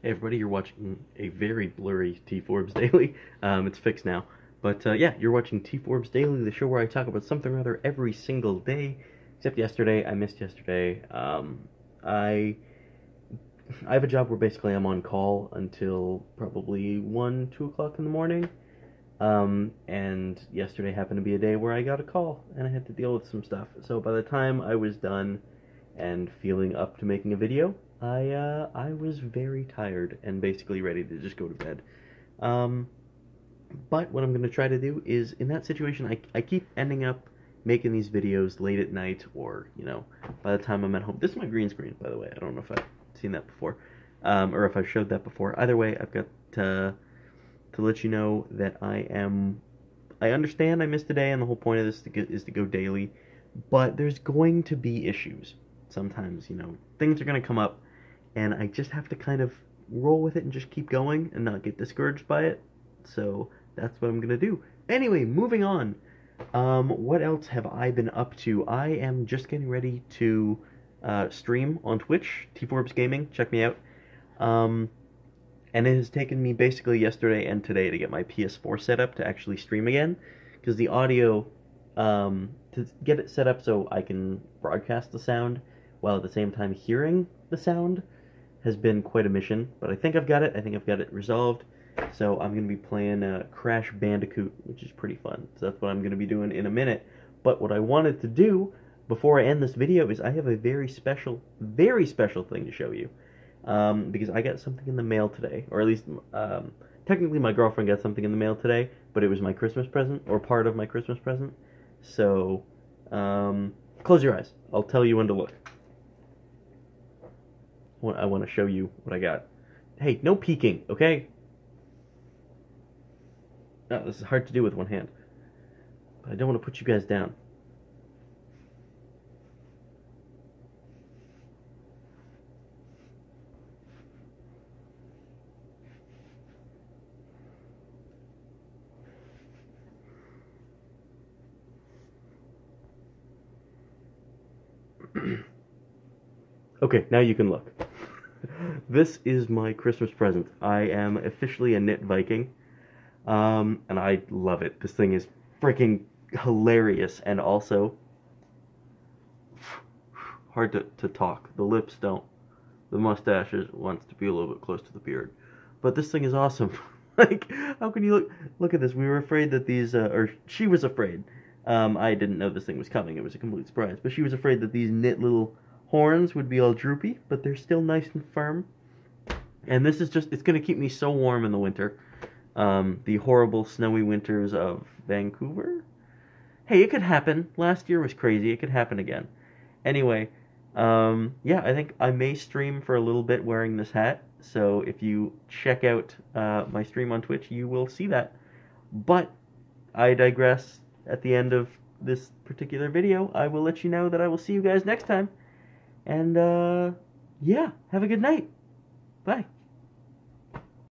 Hey everybody, you're watching a very blurry T Forbes Daily. Um, it's fixed now. But uh, yeah, you're watching T Forbes Daily, the show where I talk about something or other every single day. Except yesterday, I missed yesterday. Um, I I have a job where basically I'm on call until probably 1, 2 o'clock in the morning. Um, and yesterday happened to be a day where I got a call and I had to deal with some stuff. So by the time I was done and feeling up to making a video, I uh, I was very tired and basically ready to just go to bed. Um, but what I'm going to try to do is, in that situation, I, I keep ending up making these videos late at night or, you know, by the time I'm at home. This is my green screen, by the way. I don't know if I've seen that before um, or if I've showed that before. Either way, I've got to, to let you know that I am... I understand I missed a day, and the whole point of this is to go daily, but there's going to be issues. Sometimes, you know, things are going to come up and I just have to kind of roll with it and just keep going and not get discouraged by it. So that's what I'm gonna do. Anyway, moving on. Um, what else have I been up to? I am just getting ready to uh, stream on Twitch, T Forbes Gaming. Check me out. Um, and it has taken me basically yesterday and today to get my PS4 set up to actually stream again, because the audio um, to get it set up so I can broadcast the sound while at the same time hearing the sound has been quite a mission, but I think I've got it. I think I've got it resolved. So I'm going to be playing uh, Crash Bandicoot, which is pretty fun. So that's what I'm going to be doing in a minute. But what I wanted to do before I end this video is I have a very special, very special thing to show you. Um, because I got something in the mail today, or at least um, technically my girlfriend got something in the mail today, but it was my Christmas present, or part of my Christmas present. So, um, close your eyes. I'll tell you when to look. I want to show you what I got. Hey, no peeking, okay? This is hard to do with one hand. But I don't want to put you guys down. okay, now you can look this is my Christmas present. I am officially a knit Viking, um, and I love it. This thing is freaking hilarious, and also hard to, to talk. The lips don't. The mustache wants to be a little bit close to the beard, but this thing is awesome. like, how can you look? Look at this. We were afraid that these, uh, or she was afraid. Um, I didn't know this thing was coming. It was a complete surprise, but she was afraid that these knit little horns would be all droopy, but they're still nice and firm. And this is just, it's going to keep me so warm in the winter. Um, the horrible snowy winters of Vancouver. Hey, it could happen. Last year was crazy. It could happen again. Anyway, um, yeah, I think I may stream for a little bit wearing this hat. So if you check out uh, my stream on Twitch, you will see that. But I digress. At the end of this particular video, I will let you know that I will see you guys next time. And uh, yeah, have a good night. Bye.